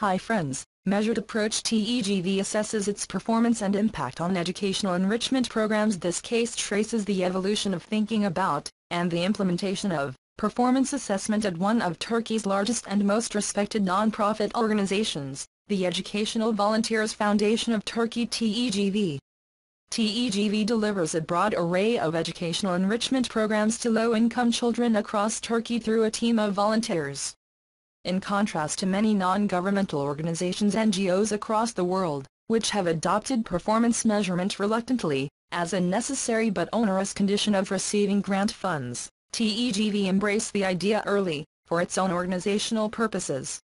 Hi friends, Measured Approach TEGV assesses its performance and impact on educational enrichment programs. This case traces the evolution of thinking about, and the implementation of, performance assessment at one of Turkey's largest and most respected non-profit organizations, the Educational Volunteers Foundation of Turkey TEGV. TEGV delivers a broad array of educational enrichment programs to low-income children across Turkey through a team of volunteers. In contrast to many non-governmental organizations NGOs across the world, which have adopted performance measurement reluctantly, as a necessary but onerous condition of receiving grant funds, TEGV embraced the idea early, for its own organizational purposes.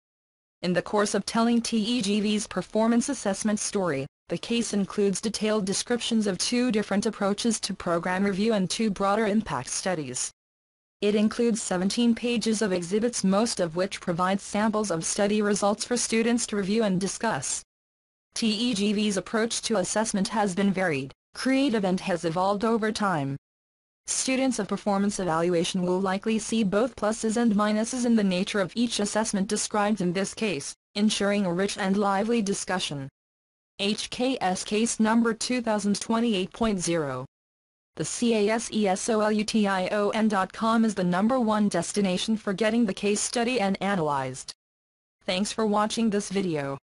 In the course of telling TEGV's performance assessment story, the case includes detailed descriptions of two different approaches to program review and two broader impact studies. It includes 17 pages of exhibits most of which provide samples of study results for students to review and discuss. TEGV's approach to assessment has been varied, creative and has evolved over time. Students of performance evaluation will likely see both pluses and minuses in the nature of each assessment described in this case, ensuring a rich and lively discussion. HKS Case Number 2028.0 The CASESOLUTION.com is the number one destination for getting the case study and analyzed. Thanks for watching this video.